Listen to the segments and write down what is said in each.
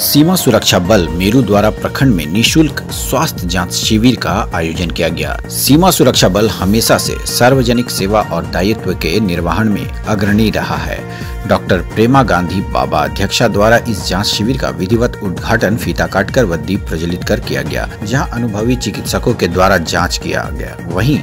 सीमा सुरक्षा बल मेरू द्वारा प्रखंड में निशुल्क स्वास्थ्य जाँच शिविर का आयोजन किया गया। सीमा सुरक्षा बल हमेशा से सार्वजनिक सेवा और दायित्व के निर्वहन में अग्रणी रहा है। डॉक्टर प्रेमा गांधी बाबा अध्यक्षा द्वारा इस जाँच शिविर का विधिवत उद्घाटन फीता काटकर व दीप प्रज्वलित कर किया गया, जहाँ अनुभवी चिकित्सकों के द्वारा जाँच किया गया। वहीं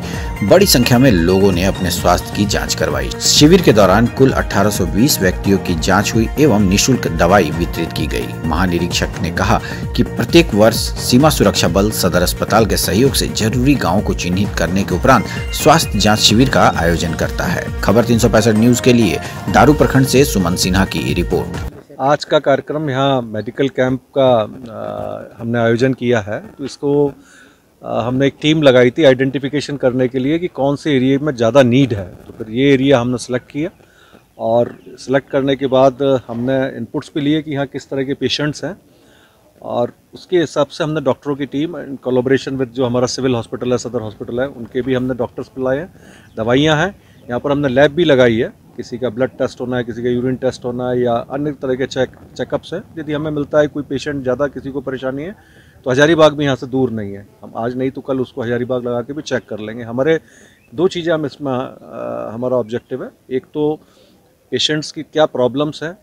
बड़ी संख्या में लोगों ने अपने स्वास्थ्य की जाँच करवाई। शिविर के दौरान कुल 1820 व्यक्तियों की जाँच हुई एवं निशुल्क दवाई वितरित की गई महानिरीक्षक ने कहा की प्रत्येक वर्ष सीमा सुरक्षा बल सदर अस्पताल के सहयोग ऐसी ज़रूरी गाँव को चिन्हित करने के उपरांत स्वास्थ्य जाँच शिविर का आयोजन करता है। खबर तीन सौ पैंसठ न्यूज़ के लिए दारू प्रखंड से सुमन सिन्हा की रिपोर्ट। आज का कार्यक्रम यहाँ मेडिकल कैंप का आ, हमने आयोजन किया है। तो इसको आ, हमने एक टीम लगाई थी आइडेंटिफिकेशन करने के लिए कि कौन से एरिया में ज़्यादा नीड है। तो फिर ये एरिया हमने सेलेक्ट किया और सेलेक्ट करने के बाद हमने इनपुट्स भी लिए कि यहाँ किस तरह के पेशेंट्स हैं। और उसके हिसाब से हमने डॉक्टरों की टीम इन कोलोब्रेशन विद जो हमारा सिविल हॉस्पिटल है सदर हॉस्पिटल है उनके भी हमने डॉक्टर्स बुलाए हैं दवाइयाँ हैं। यहाँ पर हमने लैब भी लगाई है। किसी का ब्लड टेस्ट होना है किसी का यूरिन टेस्ट होना है या अन्य तरह के चेक चेकअप्स हैं। यदि हमें मिलता है कोई पेशेंट ज़्यादा किसी को परेशानी है तो हजारीबाग भी यहाँ से दूर नहीं है। हम आज नहीं तो कल उसको हजारीबाग लगा के भी चेक कर लेंगे। हमारे दो चीज़ें हम इसमें हमारा ऑब्जेक्टिव है। एक तो पेशेंट्स की क्या प्रॉब्लम्स हैं।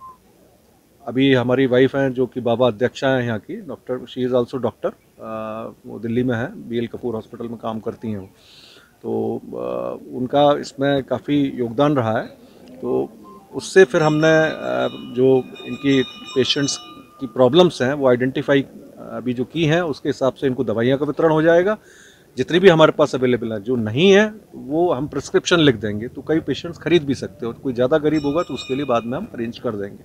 अभी हमारी वाइफ हैं जो कि बाबा अध्यक्षा हैं यहाँ की doctor she is also doctor वो दिल्ली में है बी एल कपूर हॉस्पिटल में काम करती हैं वो। तो आ, उनका इसमें काफ़ी योगदान रहा है। तो उससे फिर हमने जो इनकी पेशेंट्स की प्रॉब्लम्स हैं, वो आइडेंटिफाई अभी जो की हैं, उसके हिसाब से इनको दवाइयाँ का वितरण हो जाएगा। जितनी भी हमारे पास अवेलेबल है, जो नहीं है, वो हम प्रिस्क्रिप्शन लिख देंगे। तो कई पेशेंट्स खरीद भी सकते हो कोई ज़्यादा गरीब होगा तो उसके लिए बाद में हम अरेंज कर देंगे।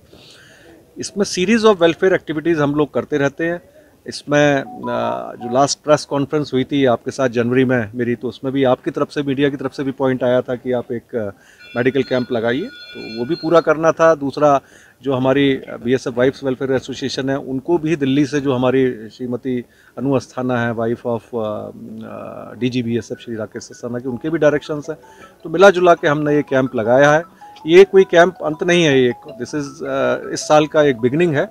इसमें सीरीज़ ऑफ़ वेलफेयर एक्टिविटीज़ हम लोग करते रहते हैं। इसमें जो लास्ट प्रेस कॉन्फ्रेंस हुई थी आपके साथ जनवरी में मेरी तो उसमें भी आपकी तरफ़ से मीडिया की तरफ़ से भी पॉइंट आया था कि आप एक मेडिकल कैंप लगाइए। तो वो भी पूरा करना था। दूसरा, जो हमारी B S F wives welfare association है, उनको भी दिल्ली से जो हमारी श्रीमती अनु अस्थाना है wife of D G B S F Shri Rakesh Asthana की, उनके भी डायरेक्शंस हैं। तो मिला जुला के हमने ये कैंप लगाया है। ये कोई कैंप अंत नहीं है, ये दिस इज़ इस साल का एक बिगनिंग है।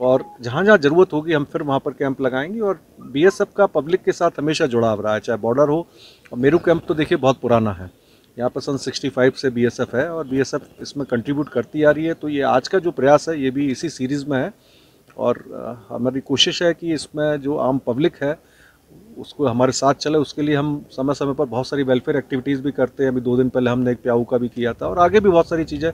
और जहाँ जहाँ ज़रूरत होगी हम फिर वहाँ पर कैंप लगाएँगे और बीएसएफ का पब्लिक के साथ हमेशा जुड़ाव रहा है चाहे बॉर्डर हो। और मेरू कैंप तो देखिए बहुत पुराना है। यहाँ पर सन 65 से बीएसएफ है और बीएसएफ इसमें कंट्रीब्यूट करती आ रही है। तो ये आज का जो प्रयास है ये भी इसी सीरीज़ में है। और हमारी कोशिश है कि इसमें जो आम पब्लिक है उसको हमारे साथ चले। उसके लिए हम समय समय पर बहुत सारी वेलफेयर एक्टिविटीज़ भी करते हैं। अभी दो दिन पहले हमने एक प्याऊ का भी किया था और आगे भी बहुत सारी चीज़ें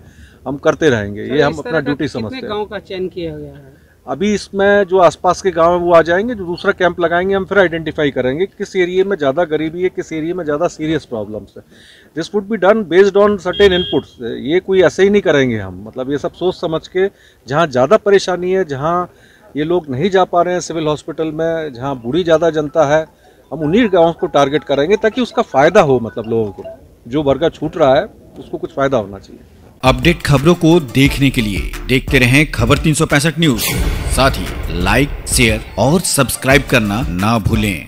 हम करते रहेंगे। ये हम अपना ड्यूटी समझते हैं। गाँव का चयन किया गया है? अभी इसमें जो आसपास के गाँव है, वो आ जाएँगे, जो दूसरा कैंप लगाएँगे, हम फिर आइडेंटिफाई करेंगे किस एरिया में ज़्यादा गरीबी है, किस एरिया में ज़्यादा सीरियस प्रॉब्लम्स है। This would be done based on certain inputs ये कोई ऐसे ही नहीं करेंगे हम। मतलब ये सब सोच समझ के, जहाँ ज़्यादा परेशानी है, जहाँ ये लोग नहीं जा पा रहे हैं सिविल हॉस्पिटल में, जहाँ बूढ़ी ज़्यादा जनता है, हम उन्हीं गाँव को टारगेट करेंगे ताकि उसका फ़ायदा हो मतलब लोगों को। जो वर्गा छूट रहा है, उसको कुछ फ़ायदा होना चाहिए। अपडेट खबरों को देखने के लिए देखते रहें खबर 365 न्यूज़। साथ ही लाइक शेयर और सब्सक्राइब करना ना भूलें।